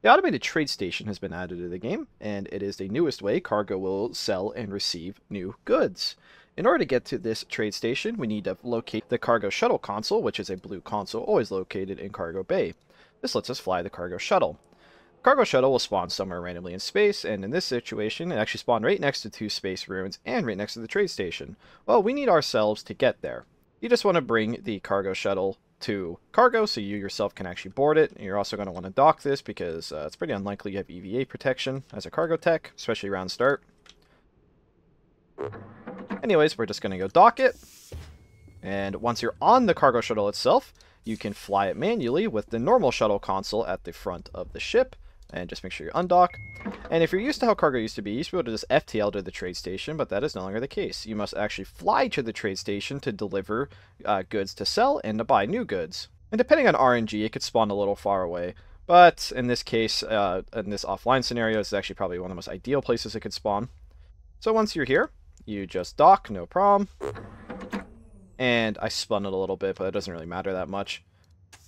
The automated trade station has been added to the game, and it is the newest way cargo will sell and receive new goods. In order to get to this trade station, we need to locate the cargo shuttle console, which is a blue console always located in cargo bay. This lets us fly the cargo shuttle. Cargo shuttle will spawn somewhere randomly in space, and in this situation, it actually spawned right next to two space ruins and right next to the trade station. Well, we need ourselves to get there. You just want to bring the cargo shuttle to cargo so you yourself can actually board it. And you're also going to want to dock this because uh, it's pretty unlikely you have EVA protection as a cargo tech, especially around start. Anyways, we're just going to go dock it. And once you're on the cargo shuttle itself, you can fly it manually with the normal shuttle console at the front of the ship and just make sure you undock. And if you're used to how cargo used to be, you used to be able to just FTL to the trade station, but that is no longer the case. You must actually fly to the trade station to deliver uh, goods to sell and to buy new goods. And depending on RNG, it could spawn a little far away. But in this case, uh, in this offline scenario, is actually probably one of the most ideal places it could spawn. So once you're here, you just dock, no problem. And I spun it a little bit, but it doesn't really matter that much.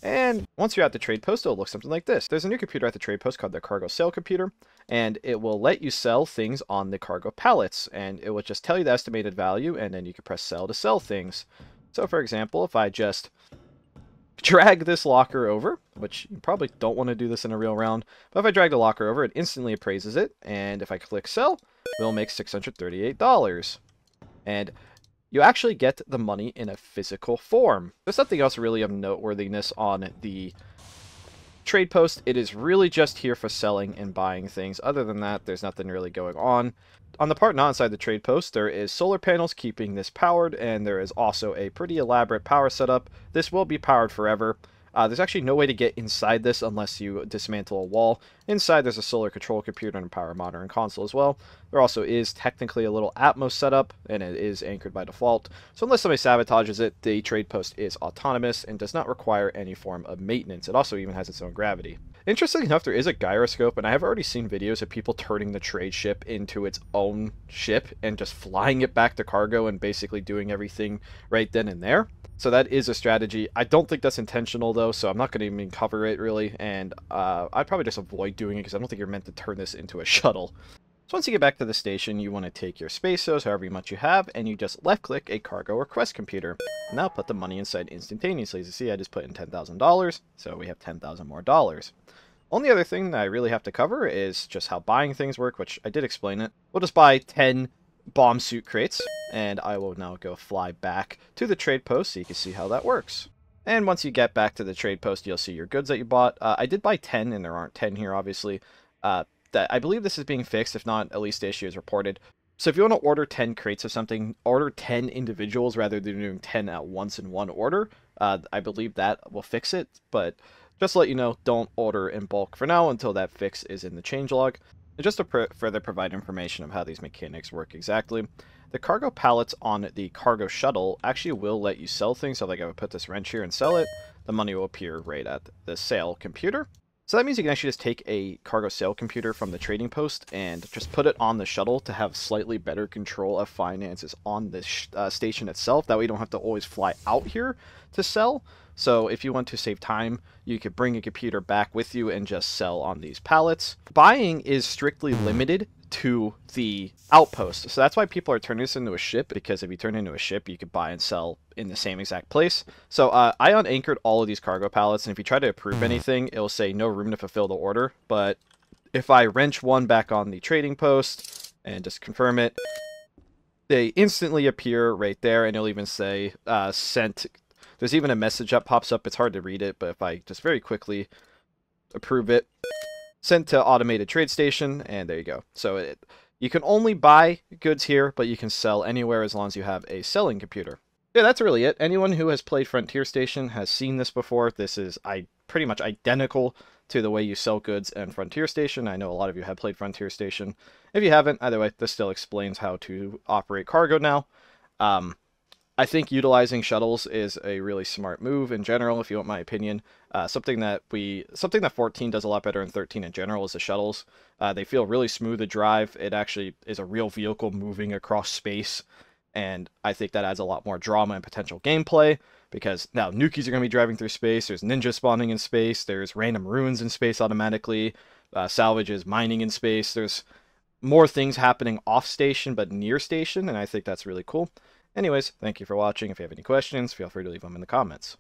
And once you're at the trade post, it'll look something like this. There's a new computer at the trade post called the cargo sale computer, and it will let you sell things on the cargo pallets, and it will just tell you the estimated value, and then you can press sell to sell things. So for example, if I just drag this locker over, which you probably don't want to do this in a real round, but if I drag the locker over, it instantly appraises it, and if I click sell, we'll make $638. And you actually get the money in a physical form. There's nothing else really of noteworthiness on the trade post. It is really just here for selling and buying things. Other than that, there's nothing really going on. On the part not inside the trade post, there is solar panels keeping this powered, and there is also a pretty elaborate power setup. This will be powered forever. Uh, there's actually no way to get inside this unless you dismantle a wall. Inside there's a solar control computer and a power monitor and console as well. There also is technically a little Atmos setup, and it is anchored by default. So unless somebody sabotages it, the trade post is autonomous and does not require any form of maintenance. It also even has its own gravity. Interestingly enough, there is a gyroscope, and I have already seen videos of people turning the trade ship into its own ship and just flying it back to cargo and basically doing everything right then and there. So that is a strategy. I don't think that's intentional though, so I'm not going to even cover it really, and uh, I'd probably just avoid doing it because I don't think you're meant to turn this into a shuttle. So once you get back to the station, you want to take your Spesos, however much you have, and you just left-click a cargo request computer. Now put the money inside instantaneously. As you see, I just put in $10,000, so we have 10,000 more dollars. Only other thing that I really have to cover is just how buying things work, which I did explain it. We'll just buy 10 bomb suit crates, and I will now go fly back to the trade post so you can see how that works. And once you get back to the trade post, you'll see your goods that you bought. Uh, I did buy 10, and there aren't 10 here, obviously. Uh, that I believe this is being fixed, if not, at least the issue is reported. So if you want to order 10 crates of something, order 10 individuals rather than doing 10 at once in one order. Uh, I believe that will fix it, but just to let you know, don't order in bulk for now until that fix is in the changelog. And just to pr further provide information of how these mechanics work exactly, the cargo pallets on the cargo shuttle actually will let you sell things. So like I would put this wrench here and sell it, the money will appear right at the sale computer. So that means you can actually just take a cargo sale computer from the trading post and just put it on the shuttle to have slightly better control of finances on this uh, station itself. That way you don't have to always fly out here to sell. So if you want to save time, you could bring a computer back with you and just sell on these pallets. Buying is strictly limited to the outpost. So that's why people are turning this into a ship, because if you turn into a ship, you could buy and sell in the same exact place. So uh, I unanchored all of these cargo pallets, and if you try to approve anything, it'll say no room to fulfill the order. But if I wrench one back on the trading post and just confirm it, they instantly appear right there, and it'll even say uh, sent there's even a message that pops up. It's hard to read it, but if I just very quickly approve it, sent to automated trade station, and there you go. So it, you can only buy goods here, but you can sell anywhere as long as you have a selling computer. Yeah, that's really it. Anyone who has played Frontier Station has seen this before. This is I pretty much identical to the way you sell goods in Frontier Station. I know a lot of you have played Frontier Station. If you haven't, either way, this still explains how to operate cargo now. Um, I think utilizing shuttles is a really smart move in general, if you want my opinion. Uh, something that we, something that 14 does a lot better than 13 in general is the shuttles. Uh, they feel really smooth to drive. It actually is a real vehicle moving across space, and I think that adds a lot more drama and potential gameplay. Because now Nukies are going to be driving through space. There's ninja spawning in space. There's random ruins in space automatically. uh, salvages, mining in space. There's more things happening off station but near station, and I think that's really cool. Anyways, thank you for watching. If you have any questions, feel free to leave them in the comments.